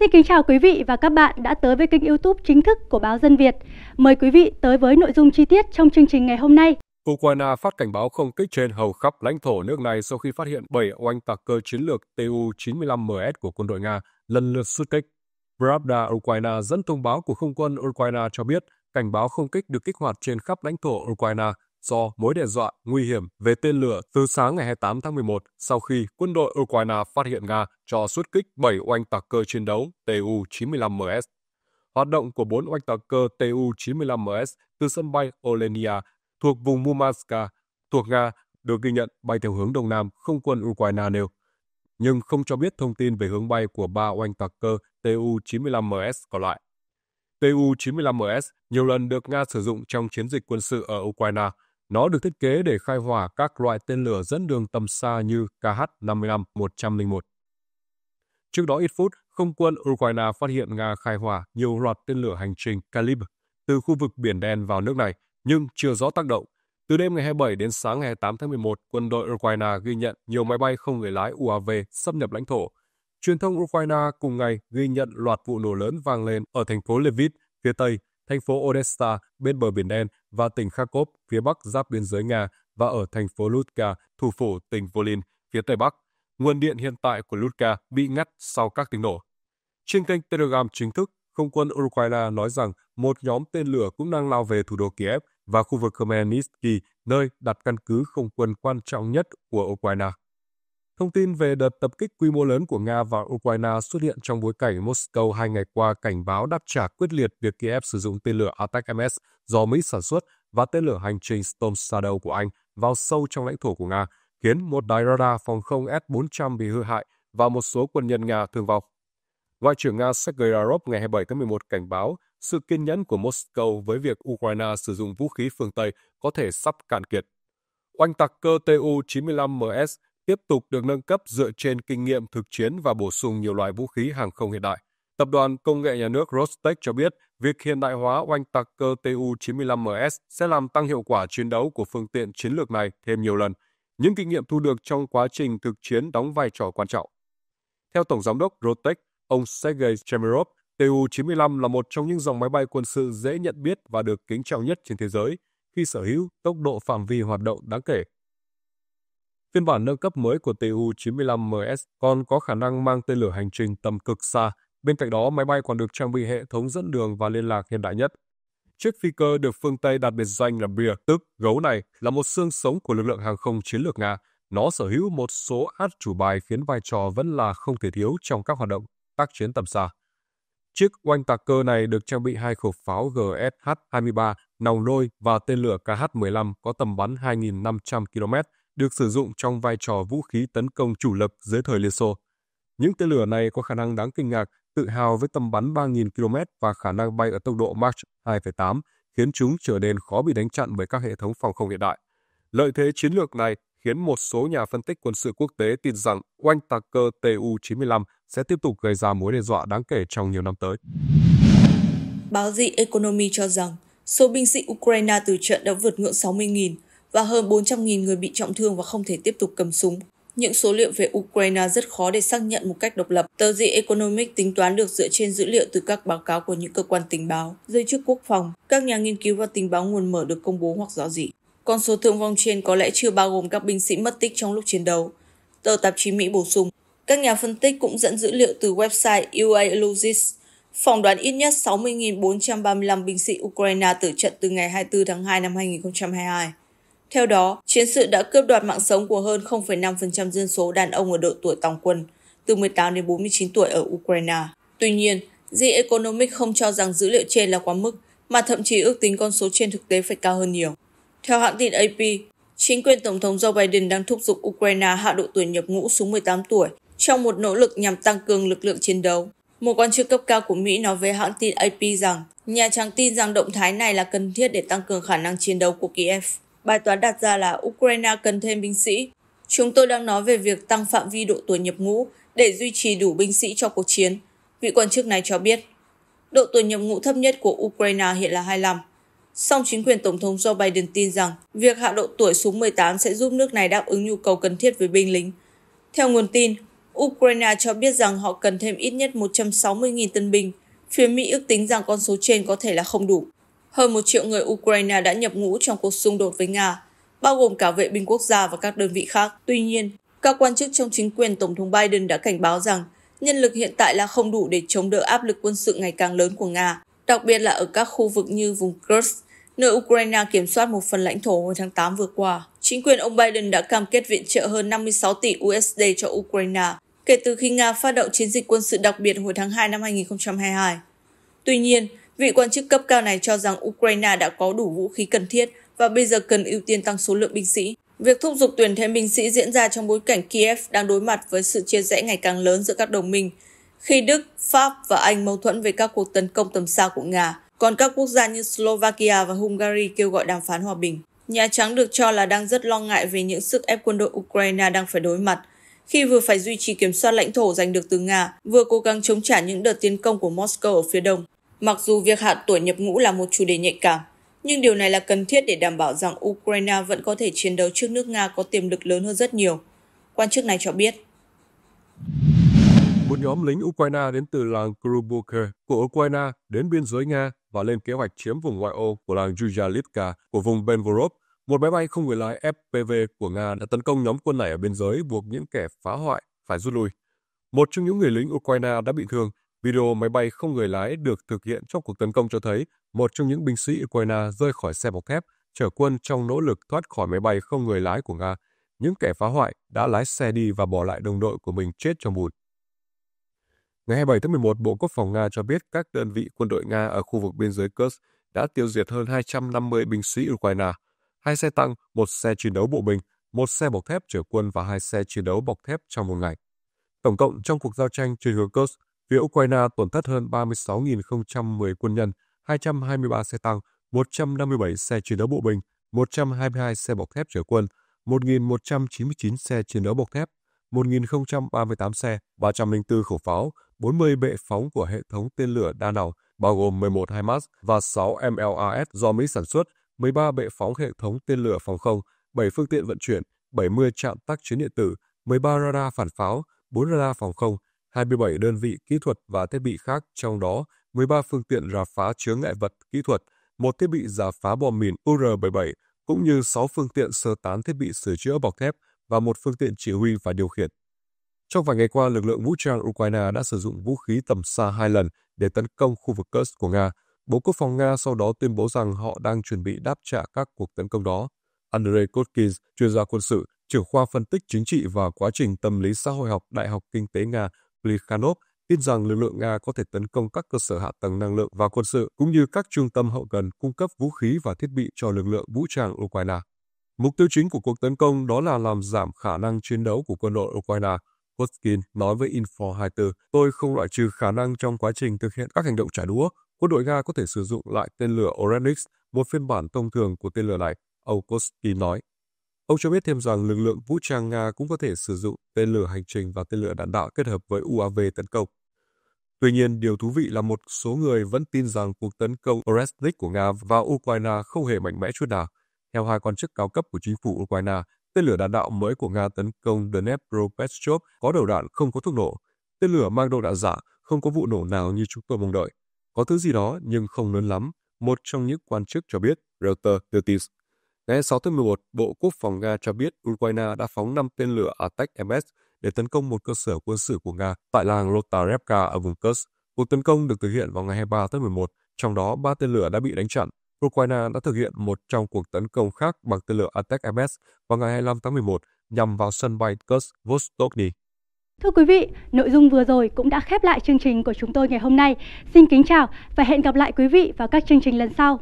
Xin kính chào quý vị và các bạn đã tới với kênh YouTube chính thức của báo Dân Việt. Mời quý vị tới với nội dung chi tiết trong chương trình ngày hôm nay. Ukraine phát cảnh báo không kích trên hầu khắp lãnh thổ nước này sau khi phát hiện 7 oanh tạc cơ chiến lược Tu-95MS của quân đội Nga lần lượt xuất kích. Pravda Ukraine dẫn thông báo của không quân Ukraine cho biết cảnh báo không kích được kích hoạt trên khắp lãnh thổ Ukraine do mối đe dọa nguy hiểm về tên lửa từ sáng ngày 28 tháng 11 sau khi quân đội Ukraine phát hiện Nga cho xuất kích 7 oanh tạc cơ chiến đấu Tu-95MS. Hoạt động của 4 oanh tạc cơ Tu-95MS từ sân bay Olenia thuộc vùng Murmansk thuộc Nga được ghi nhận bay theo hướng đông nam không quân Ukraine nêu, nhưng không cho biết thông tin về hướng bay của ba oanh tạc cơ Tu-95MS còn lại. Tu-95MS nhiều lần được Nga sử dụng trong chiến dịch quân sự ở Ukraine. Nó được thiết kế để khai hỏa các loại tên lửa dẫn đường tầm xa như KH-55-101. Trước đó ít phút, không quân Ukraine phát hiện Nga khai hỏa nhiều loạt tên lửa hành trình Kalib từ khu vực Biển Đen vào nước này, nhưng chưa rõ tác động. Từ đêm ngày 27 đến sáng ngày 8 tháng 11, quân đội Ukraine ghi nhận nhiều máy bay không người lái UAV xâm nhập lãnh thổ. Truyền thông Ukraine cùng ngày ghi nhận loạt vụ nổ lớn vang lên ở thành phố Lviv, phía Tây, thành phố Odessa bên bờ Biển Đen và tỉnh Kharkov phía Bắc giáp biên giới Nga và ở thành phố Lutka, thủ phủ tỉnh Volyn, phía Tây Bắc. Nguồn điện hiện tại của Lutka bị ngắt sau các tiếng nổ. Trên kênh Telegram chính thức, không quân Ukraine nói rằng một nhóm tên lửa cũng đang lao về thủ đô Kiev và khu vực Khmelnytsky, nơi đặt căn cứ không quân quan trọng nhất của Ukraine. Thông tin về đợt tập kích quy mô lớn của Nga vào Ukraine xuất hiện trong bối cảnh Moscow hai ngày qua cảnh báo đáp trả quyết liệt việc Kiev sử dụng tên lửa Attack-MS do Mỹ sản xuất và tên lửa hành trình Storm Shadow của Anh vào sâu trong lãnh thổ của Nga, khiến một đài radar phòng không S-400 bị hư hại và một số quân nhân Nga thương vong. Ngoại trưởng Nga Sergei Lavrov ngày 27 tháng 11 cảnh báo sự kiên nhẫn của Moscow với việc Ukraine sử dụng vũ khí phương Tây có thể sắp cạn kiệt. Oanh tạc cơ Tu-95MS tiếp tục được nâng cấp dựa trên kinh nghiệm thực chiến và bổ sung nhiều loại vũ khí hàng không hiện đại. Tập đoàn Công nghệ Nhà nước Rostec cho biết việc hiện đại hóa oanh tạc cơ Tu-95MS sẽ làm tăng hiệu quả chiến đấu của phương tiện chiến lược này thêm nhiều lần. Những kinh nghiệm thu được trong quá trình thực chiến đóng vai trò quan trọng. Theo Tổng Giám đốc Rostec, ông Sergei Chemirov, Tu-95 là một trong những dòng máy bay quân sự dễ nhận biết và được kính trọng nhất trên thế giới khi sở hữu tốc độ phạm vi hoạt động đáng kể. Phiên bản nâng cấp mới của Tu-95MS còn có khả năng mang tên lửa hành trình tầm cực xa. Bên cạnh đó, máy bay còn được trang bị hệ thống dẫn đường và liên lạc hiện đại nhất. Chiếc phi cơ được phương Tây đặt biệt danh là Bear, tức gấu này, là một xương sống của lực lượng hàng không chiến lược Nga. Nó sở hữu một số át chủ bài khiến vai trò vẫn là không thể thiếu trong các hoạt động tác chiến tầm xa. Chiếc oanh tạc cơ này được trang bị hai khẩu pháo GSH-23, nòng lôi và tên lửa KH-15 có tầm bắn 2.500 km, được sử dụng trong vai trò vũ khí tấn công chủ lực dưới thời Liên Xô. Những tên lửa này có khả năng đáng kinh ngạc, tự hào với tầm bắn 3.000 km và khả năng bay ở tốc độ Mach 2,8, khiến chúng trở nên khó bị đánh chặn bởi các hệ thống phòng không hiện đại. Lợi thế chiến lược này khiến một số nhà phân tích quân sự quốc tế tin rằng oanh tạc cơ Tu-95 sẽ tiếp tục gây ra mối đe dọa đáng kể trong nhiều năm tới. Báo The Economy cho rằng số binh sĩ Ukraine từ trận đã vượt ngưỡng 60.000 và hơn 400.000 người bị trọng thương và không thể tiếp tục cầm súng. Những số liệu về Ukraine rất khó để xác nhận một cách độc lập. Tờ The Economic tính toán được dựa trên dữ liệu từ các báo cáo của những cơ quan tình báo, giới chức quốc phòng, các nhà nghiên cứu và tình báo nguồn mở được công bố hoặc rõ dị. Con số thương vong trên có lẽ chưa bao gồm các binh sĩ mất tích trong lúc chiến đấu. Tờ tạp chí Mỹ bổ sung, các nhà phân tích cũng dẫn dữ liệu từ website UA Logis, phỏng đoán ít nhất 60.435 binh sĩ Ukraine tử trận từ ngày 24 tháng 2 năm 2022. Theo đó, chiến sự đã cướp đoạt mạng sống của hơn 0,5% dân số đàn ông ở độ tuổi tòng quân, từ 18 đến 49 tuổi ở Ukraine. Tuy nhiên, The Economic không cho rằng dữ liệu trên là quá mức, mà thậm chí ước tính con số trên thực tế phải cao hơn nhiều. Theo hãng tin AP, chính quyền Tổng thống Joe Biden đang thúc giục Ukraine hạ độ tuổi nhập ngũ xuống 18 tuổi trong một nỗ lực nhằm tăng cường lực lượng chiến đấu. Một quan chức cấp cao của Mỹ nói với hãng tin AP rằng Nhà Trắng tin rằng động thái này là cần thiết để tăng cường khả năng chiến đấu của Kiev. Bài toán đặt ra là Ukraine cần thêm binh sĩ. Chúng tôi đang nói về việc tăng phạm vi độ tuổi nhập ngũ để duy trì đủ binh sĩ cho cuộc chiến. Vị quan chức này cho biết, độ tuổi nhập ngũ thấp nhất của Ukraine hiện là 25. Song chính quyền Tổng thống Joe Biden tin rằng việc hạ độ tuổi xuống 18 sẽ giúp nước này đáp ứng nhu cầu cần thiết với binh lính. Theo nguồn tin, Ukraine cho biết rằng họ cần thêm ít nhất 160.000 tân binh. Phía Mỹ ước tính rằng con số trên có thể là không đủ. Hơn một triệu người Ukraine đã nhập ngũ trong cuộc xung đột với Nga, bao gồm cả vệ binh quốc gia và các đơn vị khác. Tuy nhiên, các quan chức trong chính quyền Tổng thống Biden đã cảnh báo rằng nhân lực hiện tại là không đủ để chống đỡ áp lực quân sự ngày càng lớn của Nga, đặc biệt là ở các khu vực như vùng Kursk, nơi Ukraine kiểm soát một phần lãnh thổ hồi tháng 8 vừa qua. Chính quyền ông Biden đã cam kết viện trợ hơn 56 tỷ USD cho Ukraine kể từ khi Nga phát động chiến dịch quân sự đặc biệt hồi tháng 2 năm 2022. Tuy nhiên, vị quan chức cấp cao này cho rằng Ukraine đã có đủ vũ khí cần thiết và bây giờ cần ưu tiên tăng số lượng binh sĩ. Việc thúc giục tuyển thêm binh sĩ diễn ra trong bối cảnh Kiev đang đối mặt với sự chia rẽ ngày càng lớn giữa các đồng minh, khi Đức, Pháp và Anh mâu thuẫn về các cuộc tấn công tầm xa của Nga, còn các quốc gia như Slovakia và Hungary kêu gọi đàm phán hòa bình. Nhà Trắng được cho là đang rất lo ngại về những sức ép quân đội Ukraine đang phải đối mặt, khi vừa phải duy trì kiểm soát lãnh thổ giành được từ Nga, vừa cố gắng chống trả những đợt tiến công của Moscow ở phía đông. Mặc dù việc hạ tuổi nhập ngũ là một chủ đề nhạy cảm, nhưng điều này là cần thiết để đảm bảo rằng Ukraine vẫn có thể chiến đấu trước nước Nga có tiềm lực lớn hơn rất nhiều. Quan chức này cho biết. Một nhóm lính Ukraine đến từ làng Krubuke của Ukraine đến biên giới Nga và lên kế hoạch chiếm vùng ngoại ô của làng Yuzhalivka của vùng Benvorov. Một máy bay không người lái FPV của Nga đã tấn công nhóm quân này ở biên giới buộc những kẻ phá hoại phải rút lui. Một trong những người lính Ukraine đã bị thương. Video máy bay không người lái được thực hiện trong cuộc tấn công cho thấy một trong những binh sĩ Ukraine rơi khỏi xe bọc thép chở quân trong nỗ lực thoát khỏi máy bay không người lái của Nga. Những kẻ phá hoại đã lái xe đi và bỏ lại đồng đội của mình chết trong bụi. Ngày 27 tháng 11, Bộ Quốc phòng Nga cho biết các đơn vị quân đội Nga ở khu vực biên giới Kursk đã tiêu diệt hơn 250 binh sĩ Ukraine, hai xe tăng, một xe chiến đấu bộ binh, một xe bọc thép chở quân và hai xe chiến đấu bọc thép trong một ngày. Tổng cộng trong cuộc giao tranh trên hướng Kursk, phía Ukraine tổn thất hơn 36.010 quân nhân, 223 xe tăng, 157 xe chiến đấu bộ binh, 122 xe bọc thép chở quân, 1.199 xe chiến đấu bọc thép, 1.038 xe, 304 khẩu pháo, 40 bệ phóng của hệ thống tên lửa đa nòng, bao gồm 11 HIMARS và 6 MLRS do Mỹ sản xuất, 13 bệ phóng hệ thống tên lửa phòng không, 7 phương tiện vận chuyển, 70 trạm tác chiến điện tử, 13 radar phản pháo, 4 radar phòng không, 27 đơn vị kỹ thuật và thiết bị khác, trong đó 13 phương tiện rà phá chướng ngại vật kỹ thuật, một thiết bị rà phá bom mìn UR-77, cũng như 6 phương tiện sơ tán thiết bị sửa chữa bọc thép và một phương tiện chỉ huy và điều khiển. Trong vài ngày qua, lực lượng vũ trang Ukraine đã sử dụng vũ khí tầm xa hai lần để tấn công khu vực Kursk của Nga. Bộ Quốc phòng Nga sau đó tuyên bố rằng họ đang chuẩn bị đáp trả các cuộc tấn công đó. Andrei Kotkin, chuyên gia quân sự, trưởng khoa phân tích chính trị và quá trình tâm lý xã hội học Đại học Kinh tế Nga Plikhanov, tin rằng lực lượng Nga có thể tấn công các cơ sở hạ tầng năng lượng và quân sự, cũng như các trung tâm hậu cần cung cấp vũ khí và thiết bị cho lực lượng vũ trang Ukraine. Mục tiêu chính của cuộc tấn công đó là làm giảm khả năng chiến đấu của quân đội Ukraine. Hotkin nói với Info 24, tôi không loại trừ khả năng trong quá trình thực hiện các hành động trả đũa, quân đội Nga có thể sử dụng lại tên lửa Orenix, một phiên bản thông thường của tên lửa này, ông Koskin nói. Ông cho biết thêm rằng lực lượng vũ trang Nga cũng có thể sử dụng tên lửa hành trình và tên lửa đạn đạo kết hợp với UAV tấn công. Tuy nhiên, điều thú vị là một số người vẫn tin rằng cuộc tấn công Oresnik của Nga vào Ukraine không hề mạnh mẽ chút nào. Theo hai quan chức cao cấp của chính phủ Ukraine, tên lửa đạn đạo mới của Nga tấn công Dnepropetrovsk có đầu đạn không có thuốc nổ. Tên lửa mang đầu đạn giả, không có vụ nổ nào như chúng tôi mong đợi. Có thứ gì đó nhưng không lớn lắm, một trong những quan chức cho biết, Reuters đưa tin. Ngày 6 tháng 11, Bộ Quốc phòng Nga cho biết Ukraine đã phóng 5 tên lửa Attack-MS để tấn công một cơ sở quân sự của Nga tại làng Lotarevka ở vùng Kursk. Cuộc tấn công được thực hiện vào ngày 23 tháng 11, trong đó 3 tên lửa đã bị đánh chặn. Ukraine đã thực hiện một trong cuộc tấn công khác bằng tên lửa Attack-MS vào ngày 25 tháng 11 nhằm vào sân bay Kursk Vostokny. Thưa quý vị, nội dung vừa rồi cũng đã khép lại chương trình của chúng tôi ngày hôm nay. Xin kính chào và hẹn gặp lại quý vị vào các chương trình lần sau.